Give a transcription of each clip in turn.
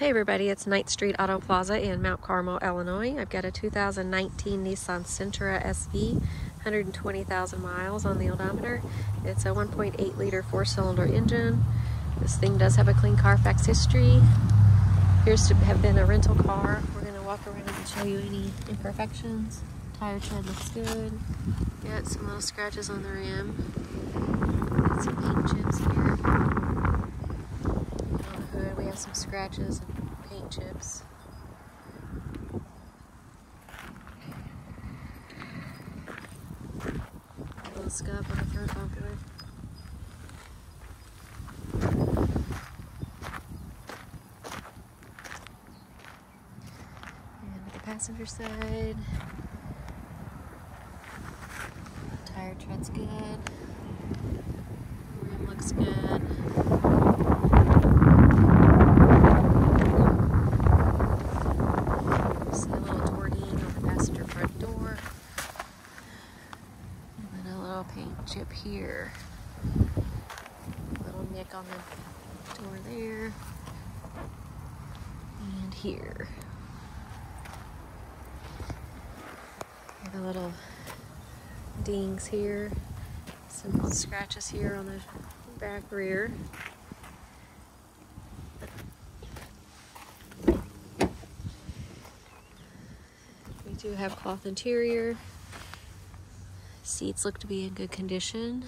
Hey everybody, it's Ninth Street Auto Plaza in Mount Carmel, Illinois. I've got a 2019 Nissan Sentra SV, 120,000 miles on the odometer. It's a 1.8 liter four cylinder engine. This thing does have a clean Carfax history. Appears to have been a rental car. We're gonna walk around and show you any imperfections. Tire tread looks good. Got some little scratches on the rim. Got some paint chips here some scratches and paint chips. A little scuff on the front bumper. And the passenger side. Tire tread's good. Rim looks good. Chip here. Little nick on the door there. And here. The little dings here. Some scratches here on the back rear. We do have cloth interior. Seats look to be in good condition.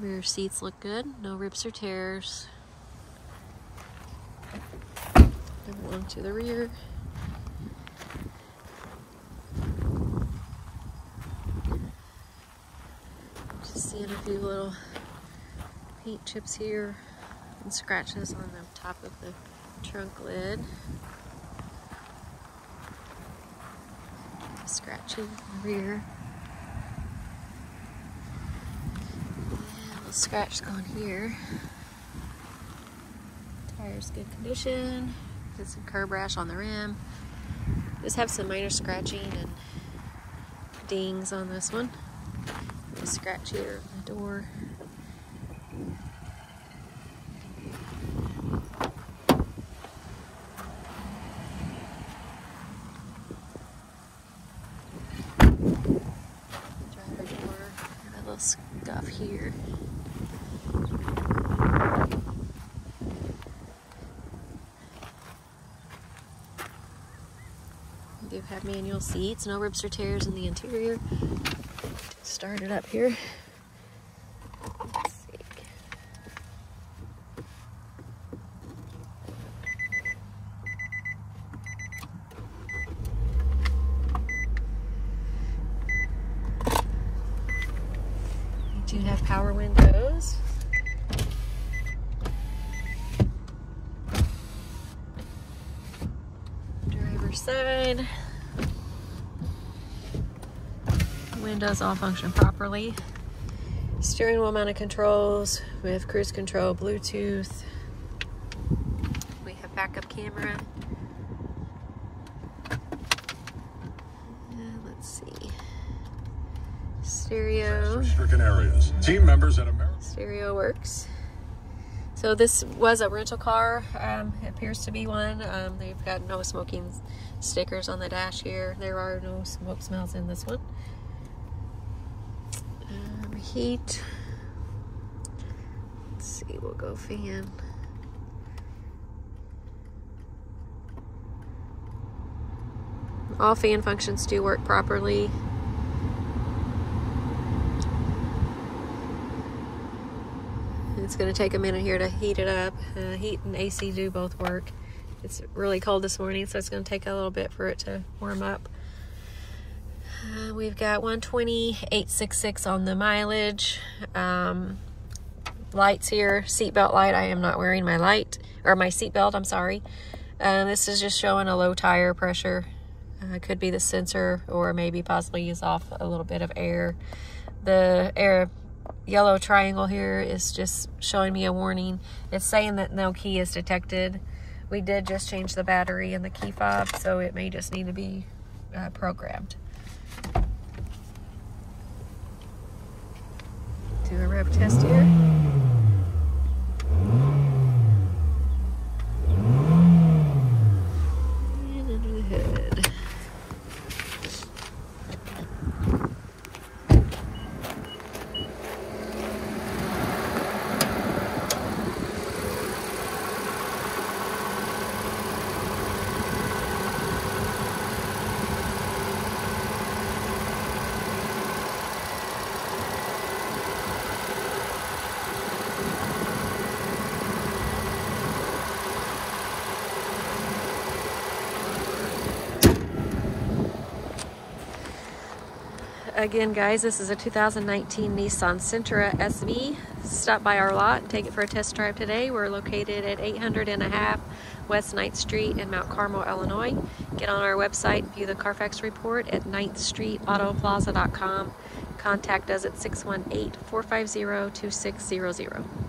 Rear seats look good, no rips or tears. And one to the rear. Just seeing a few little paint chips here and scratches on the top of the trunk lid. Scratching the rear. Little scratch going here. Tires good condition. Get some curb rash on the rim. Just have some minor scratching and dings on this one. Scratch here on the door. little scuff here. Have manual seats, no rips or tears in the interior. Start it up here. do have power windows. Driver's side. Windows all function properly. Steering wheel mounted controls. We have cruise control, Bluetooth. We have backup camera. Uh, let's see. Stereo. Stricken areas. Team members at America. Stereo works. So this was a rental car. Um, it appears to be one. Um, they've got no smoking stickers on the dash here. There are no smoke smells in this one. Um, heat. Let's see, we'll go fan. All fan functions do work properly. It's going to take a minute here to heat it up. Uh, heat and AC do both work. It's really cold this morning, so it's going to take a little bit for it to warm up. Uh, we've got 120,866 on the mileage. Um, lights here, seatbelt light. I am not wearing my light, or my seatbelt, I'm sorry. Uh, this is just showing a low tire pressure. Uh, could be the sensor or maybe possibly use off a little bit of air. The air yellow triangle here is just showing me a warning. It's saying that no key is detected. We did just change the battery in the key fob, so it may just need to be uh, programmed. Do a rope test here. Again, guys, this is a 2019 Nissan Sentra SV. Stop by our lot and take it for a test drive today. We're located at 800 and a half West 9th Street in Mount Carmel, Illinois. Get on our website view the Carfax report at 9th Street. Contact us at 618 450 2600.